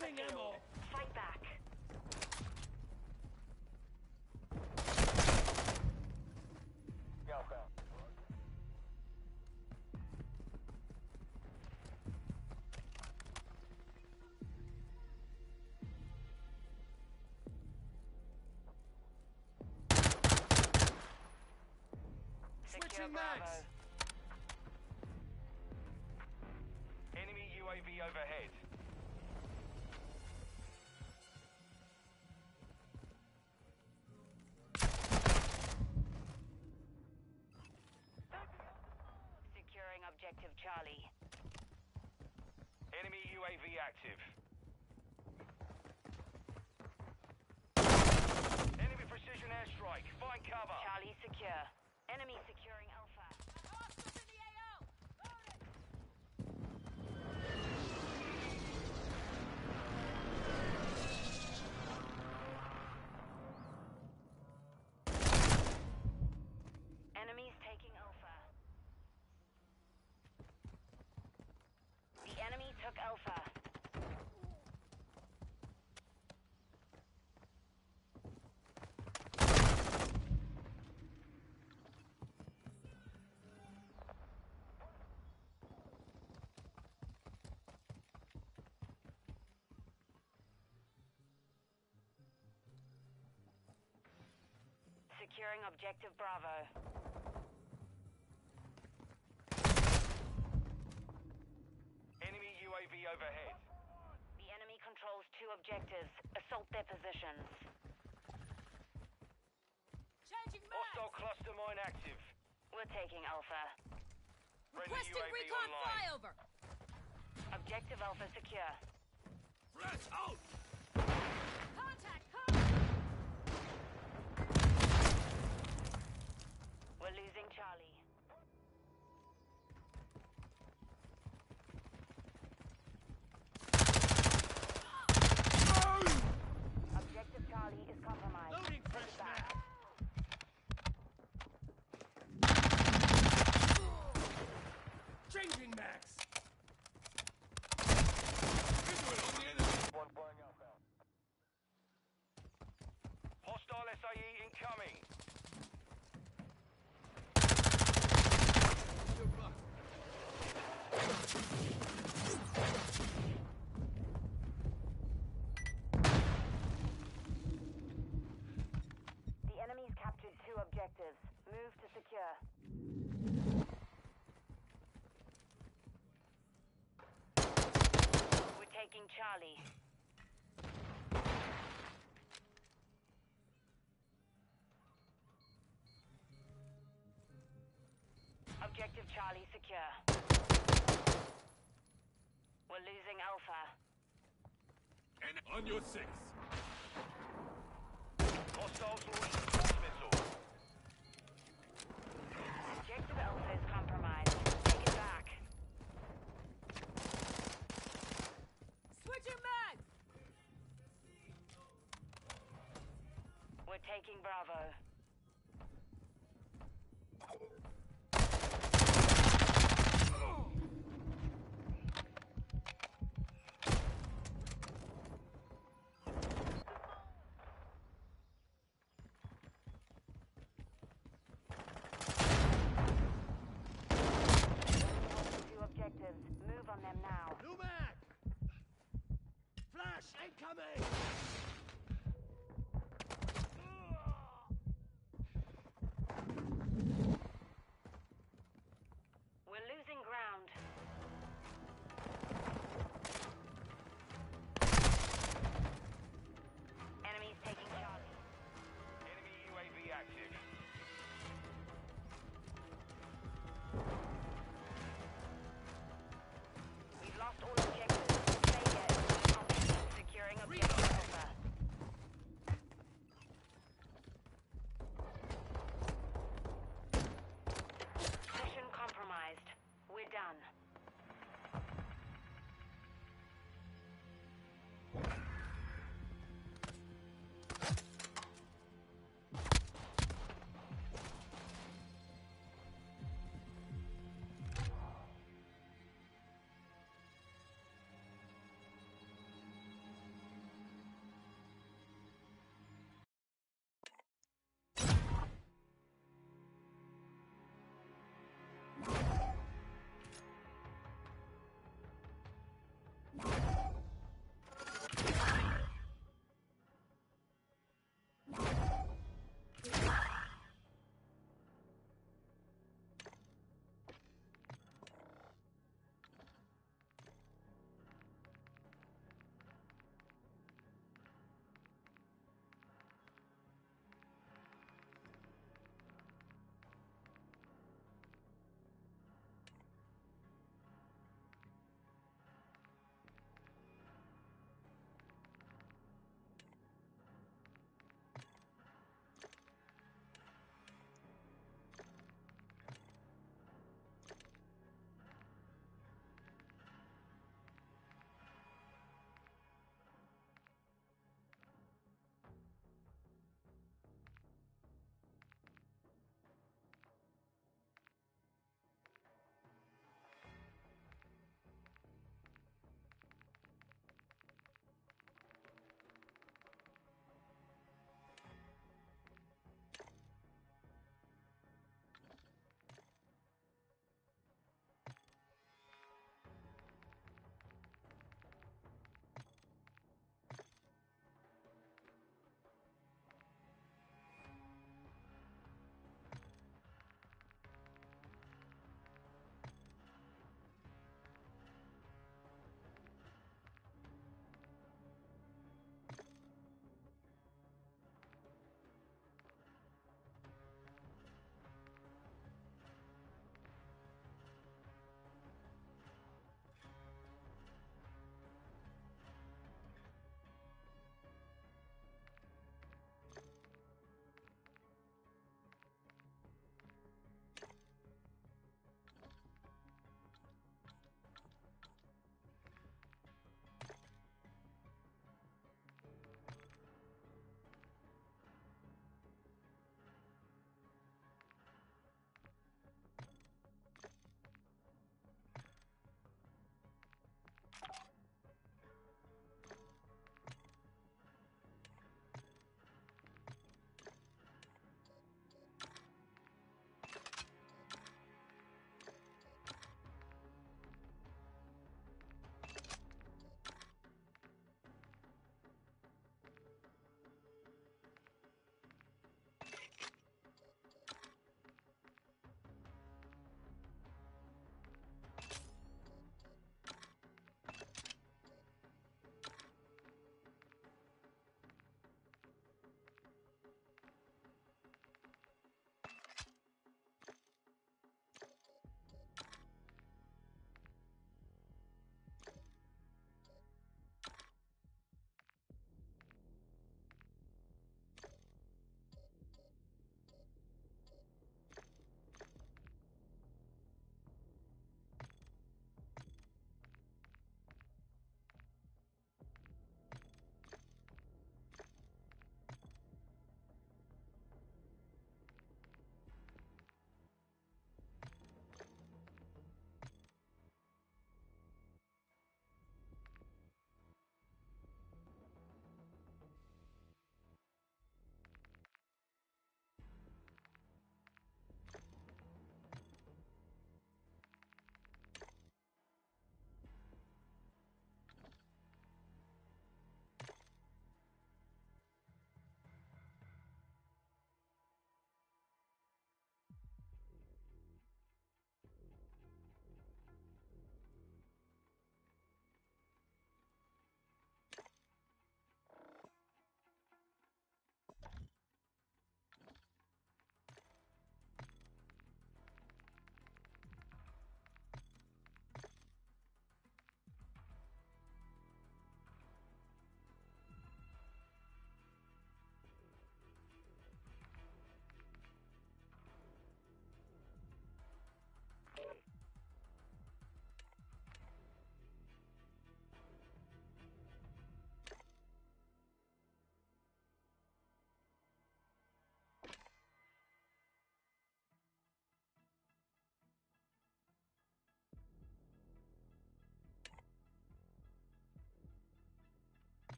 Dropping ammo. Fight back. Secure Switching mags. Active. Enemy precision airstrike. Find cover. Charlie secure. Enemy securing Alpha. Enemies taking Alpha. The enemy took Alpha. Securing objective Bravo. Enemy UAV overhead. The enemy controls two objectives. Assault their positions. Changing Hostile cluster mine active. We're taking Alpha. Friendly Requesting UAV recon online. flyover. Objective Alpha secure. Flash out. Contact, contact. We're losing Charlie. Objective Charlie is compromised. Loading Take fresh it back. Changing mags. Visual on the enemy. Hostile SAE incoming. The enemy's captured two objectives. Move to secure. We're taking Charlie. Objective Charlie secure. We're losing Alpha. En- on your six. Hostiles force missile. Taking Bravo.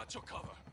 Got your cover.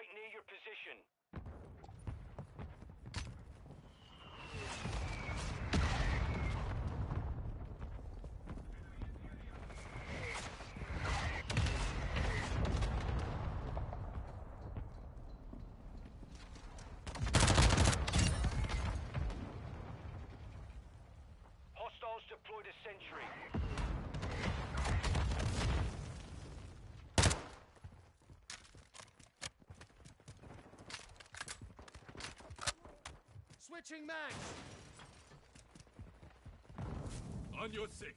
right near your position. Switching mags! On your six.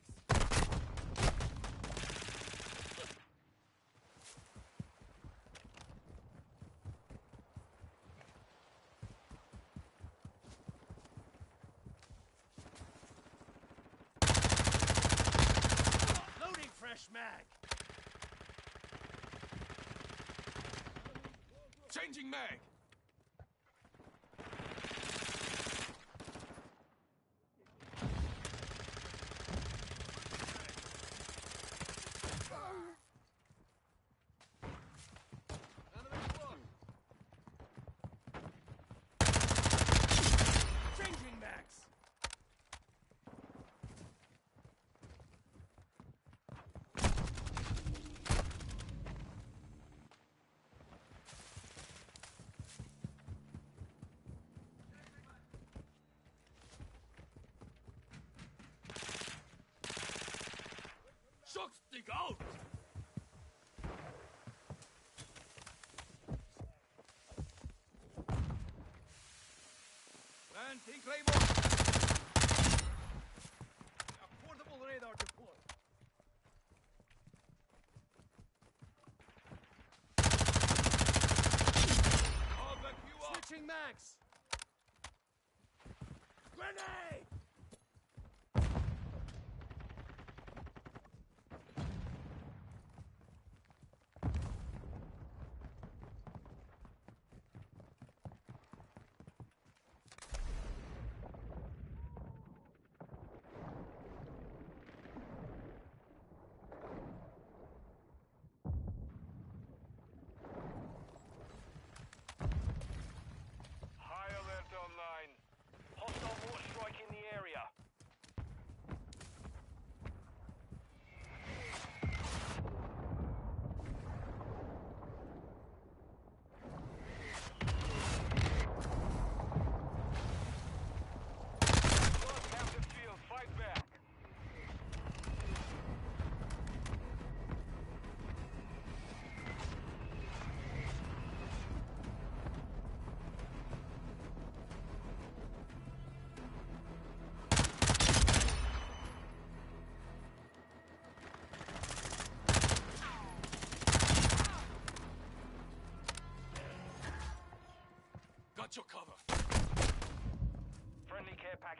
Fresh mag. Changing mag. something out! Planting claymore!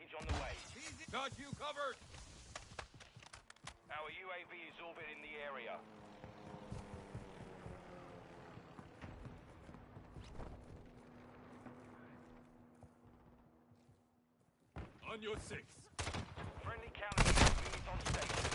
package on the way. Got you covered! Our UAV is orbiting the area. On your six. Friendly counter units on station.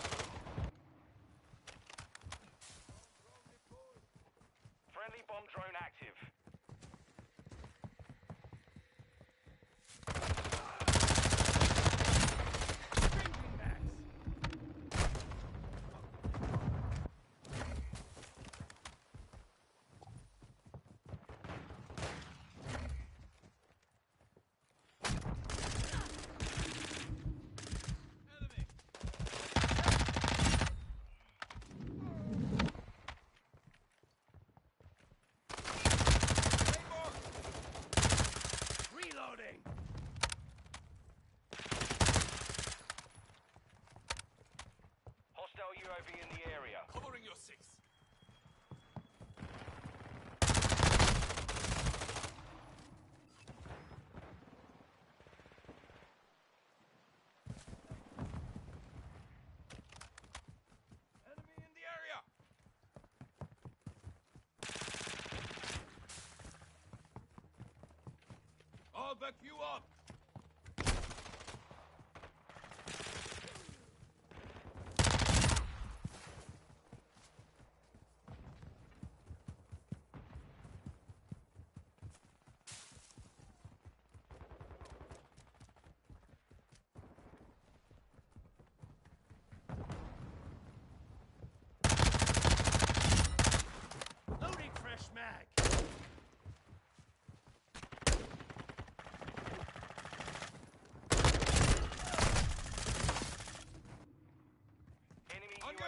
I'll back you up!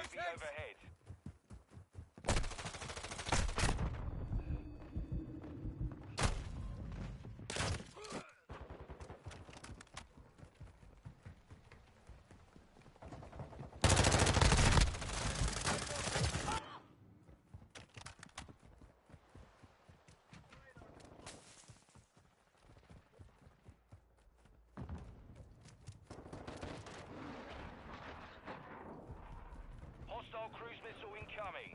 UAV overhead. missile incoming.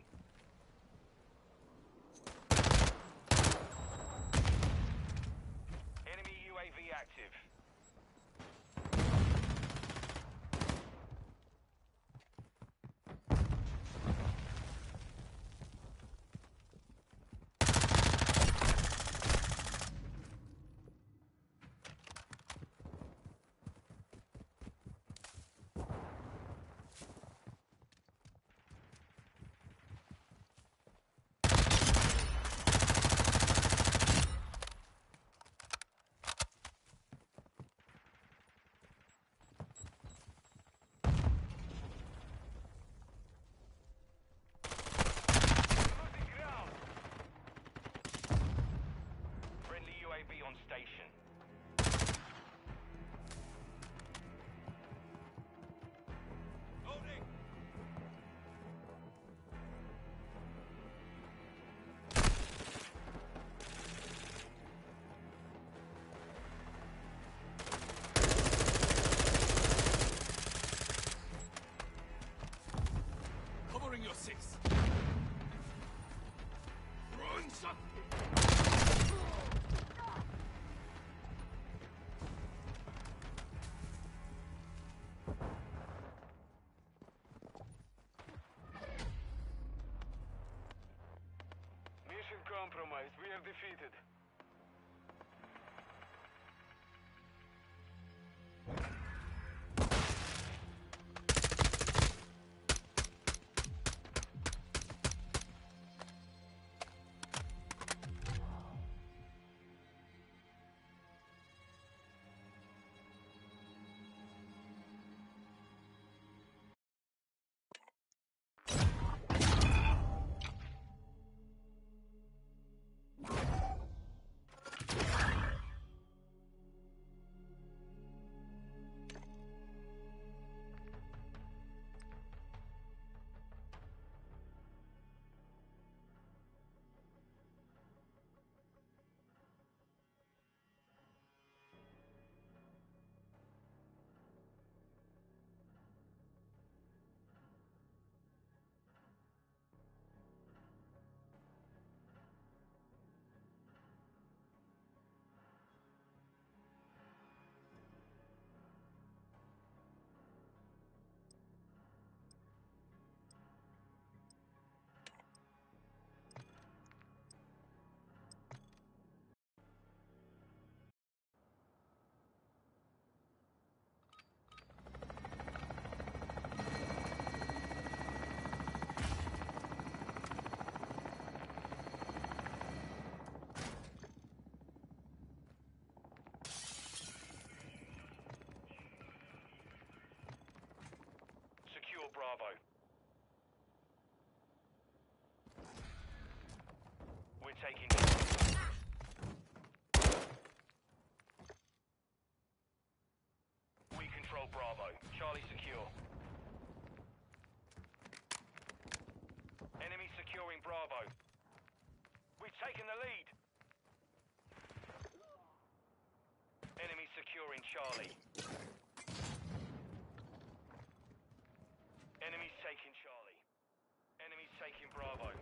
compromised. We are defeated. Echo Bravo. We're taking... We control Bravo. Charlie secure. Enemy securing Bravo. We've taken the lead. Enemy securing Charlie. taking Charlie. Enemies taking Bravo.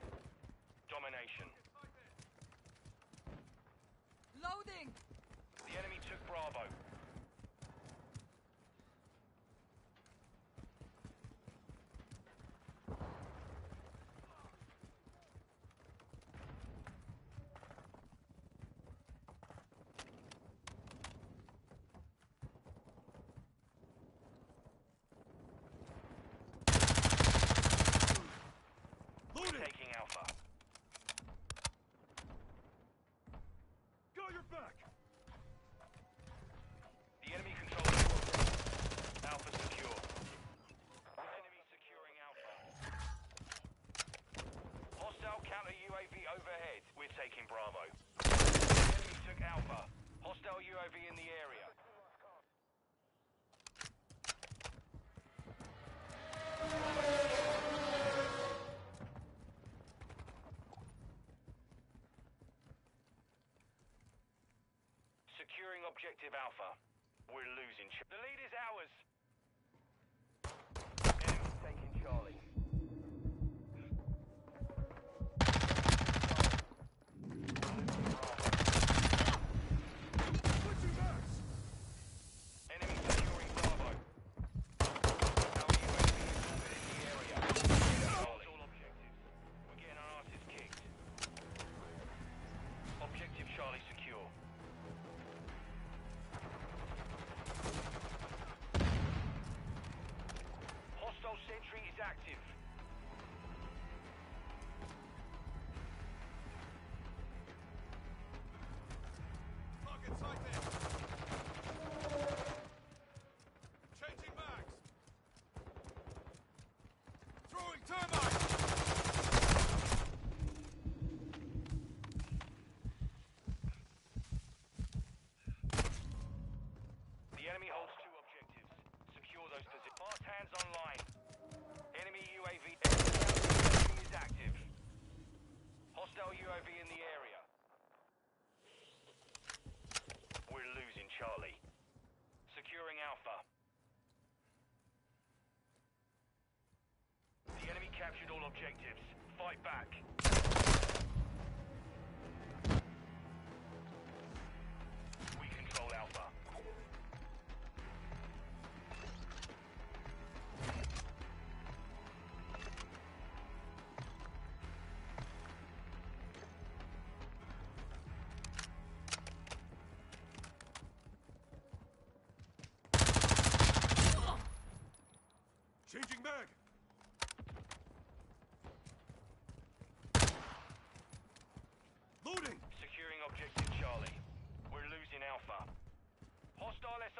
Domination. Loading! The enemy took Bravo. UAV in the.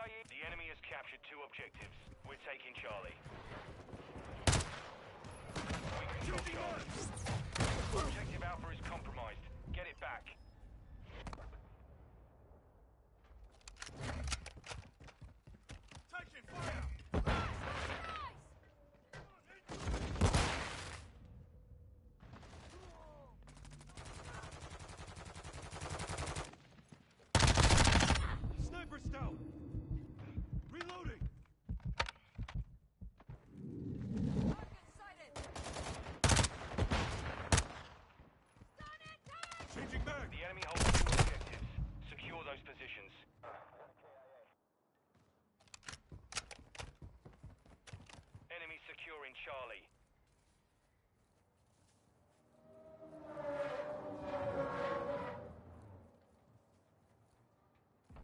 The enemy has captured two objectives. We're taking Charlie. We control Charlie. Objective Alpha is compromised. Get it back. securing Charlie.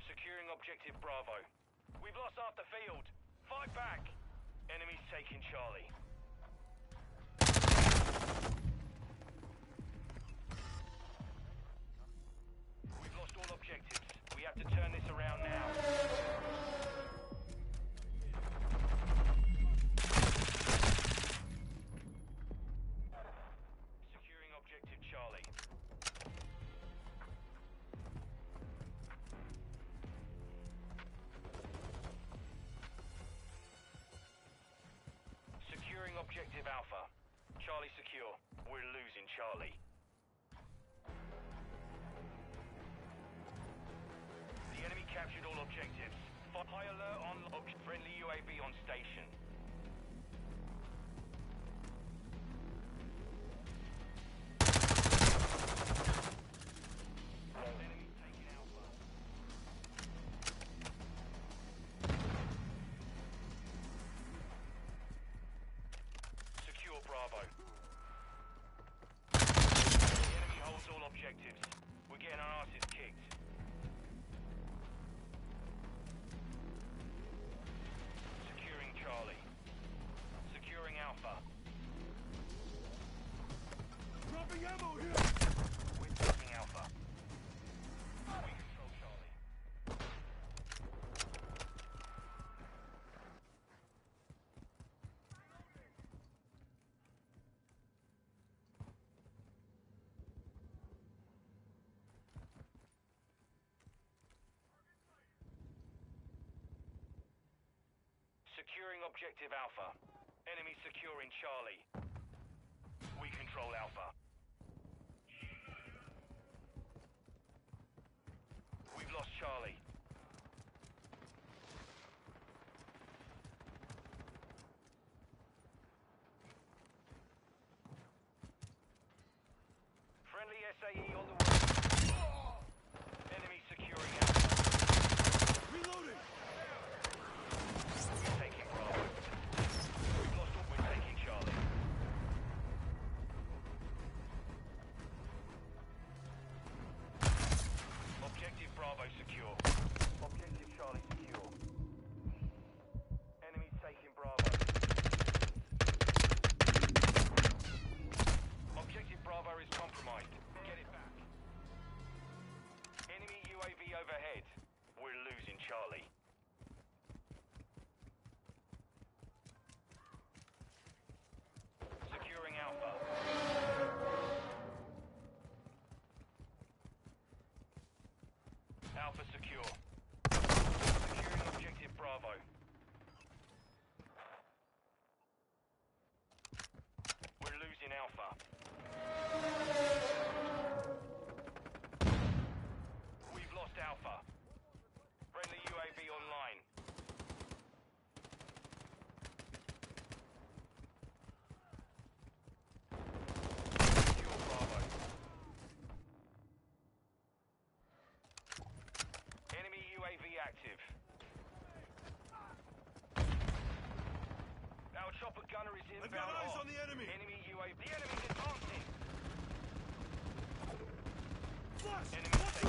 Securing objective Bravo. We've lost half the field. Fight back! Enemies taking Charlie. Alpha. Charlie secure. We're losing Charlie. The enemy captured all objectives. High alert on friendly UAV on station. Securing objective Alpha. Enemy securing Charlie. We control Alpha. We've lost Charlie. Friendly SAE on the way. Enemy.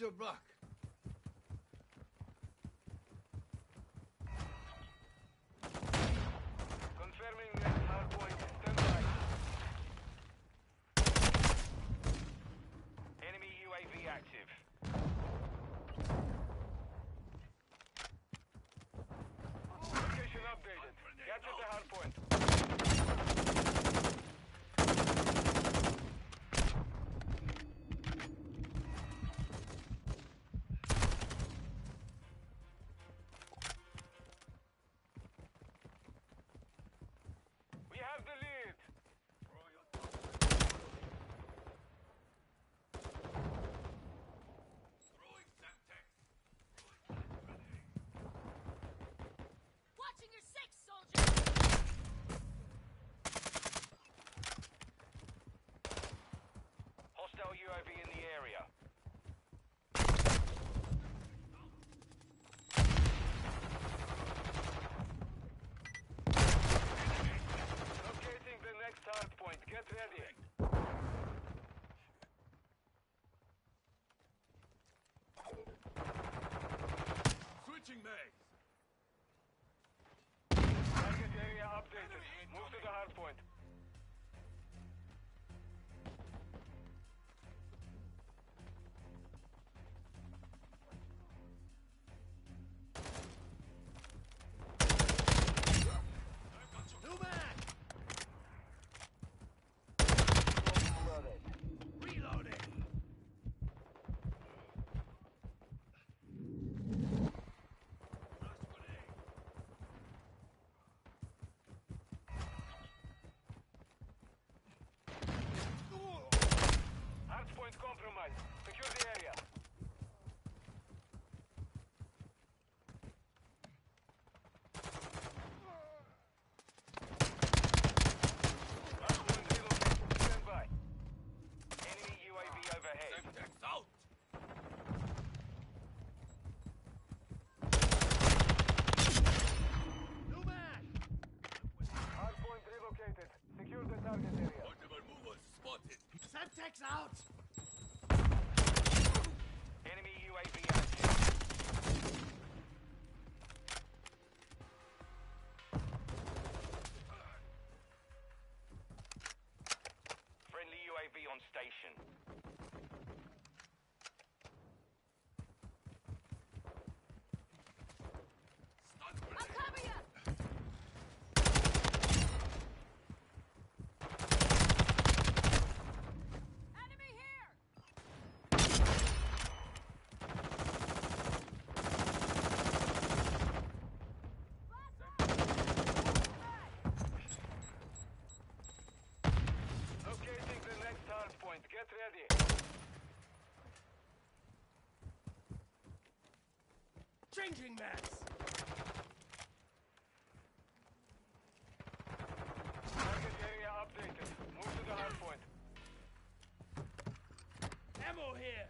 your bra. out! Changing mats! Target area updated. Move to the hard point. Ammo here!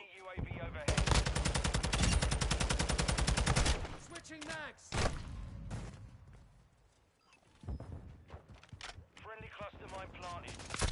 Approaching max! Friendly cluster mine planted.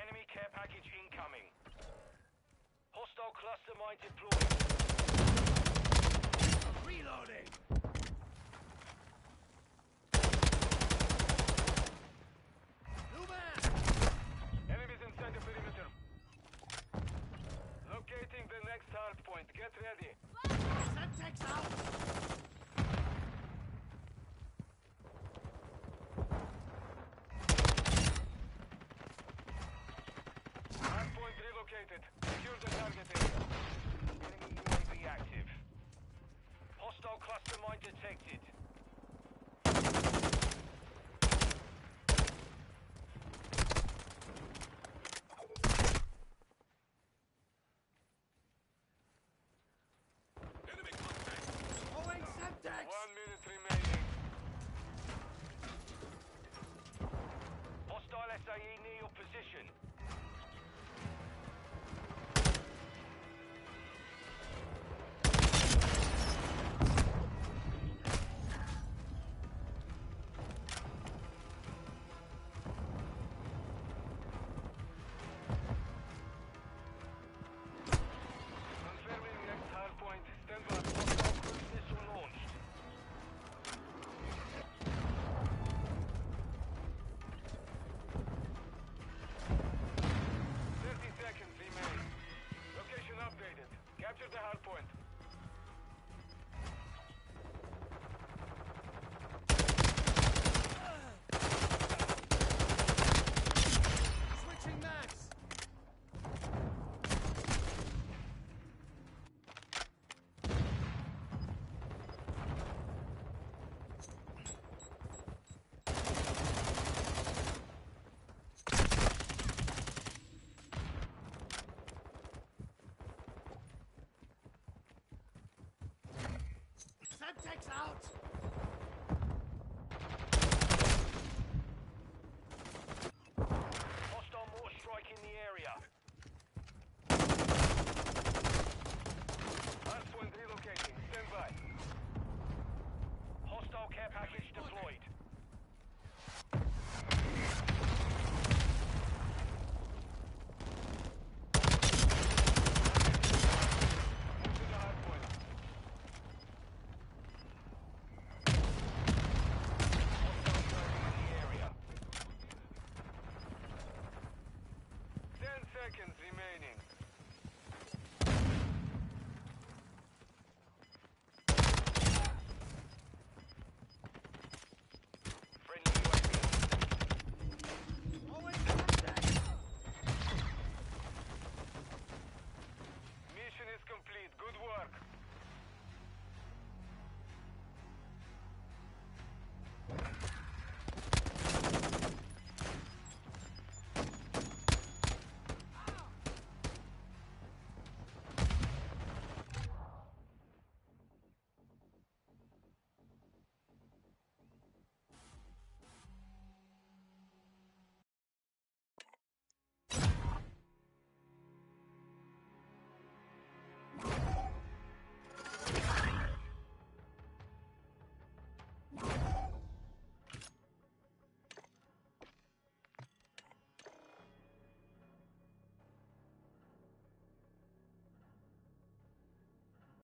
Enemy care package incoming. Hostile cluster mine deployed. Reloading! Secure the target area.